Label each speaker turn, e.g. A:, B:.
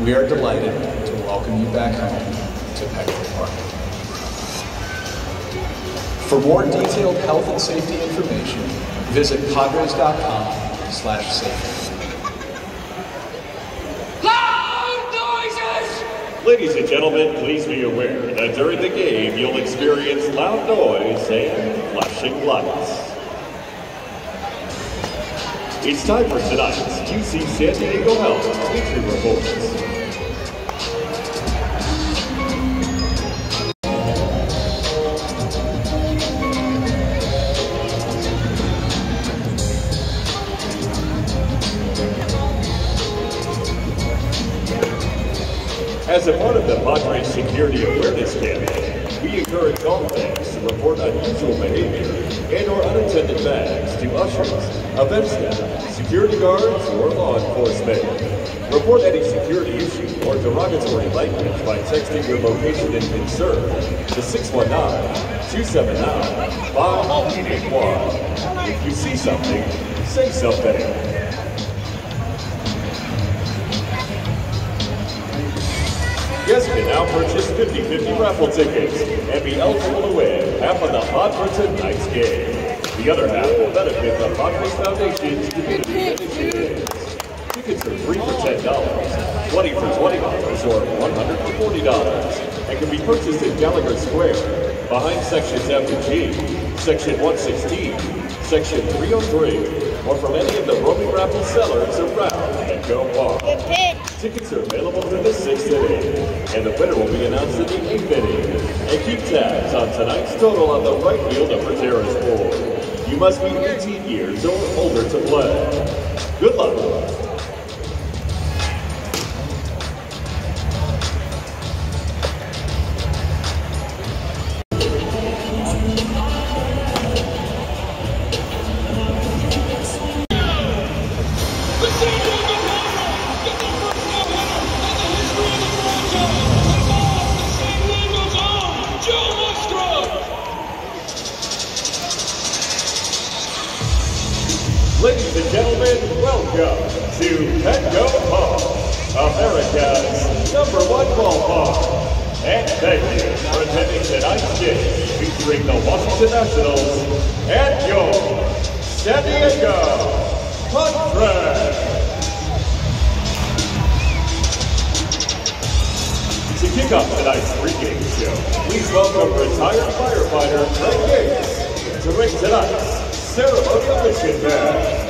A: We are delighted to welcome you back home to Petco Park. For more detailed health and safety information, visit padres.com slash safety.
B: Loud noises!
C: Ladies and gentlemen, please be aware that during the game you'll experience loud noise and flashing lights. It's time for tonight's UC San Diego Health Injury Reports. As a part of the Padres Security Awareness Campaign, we encourage all fans to report unusual behavior and or unattended bags to ushers, event staff, security guards, or law enforcement. Report any security issue or derogatory language by texting your location and concern to 619-279-5881. If you see something, say something. Guests can now purchase 50-50 raffle tickets and be eligible to win half of the Hot for Tonight's game. The other half will benefit the Padres Foundation's community initiatives. Tickets are free for $10, 20 for $20, or 100 for $40, and can be purchased in Gallagher Square, behind sections F and G, section 116, section 303, or from any of the roaming raffle sellers around Petco Park. Tickets are available through the 6th inning, and the winner will be announced in the 8th inning. And keep tabs on tonight's total on the right field of Terrace board. You must be 18 years or older to play. Good luck.
B: San
C: Ladies and gentlemen, welcome to Petco Park, America's number one ballpark. And thank you for attending tonight's game featuring the Washington Nationals and your San Diego Padres. To kick off tonight's pregame show, please welcome retired firefighter Craig Gates to ring tonight's ceremonial mission band.